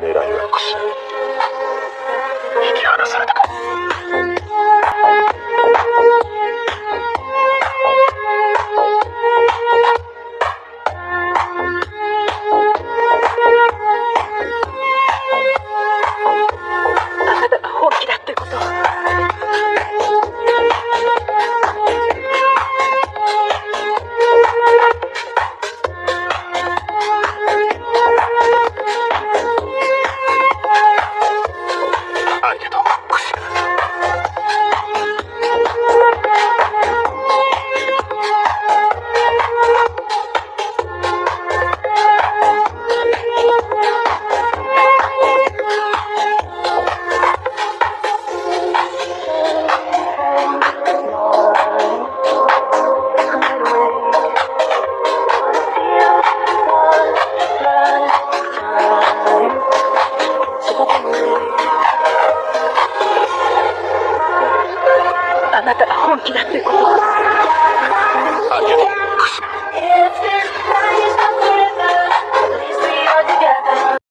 狙いは薬なたが本気だってこと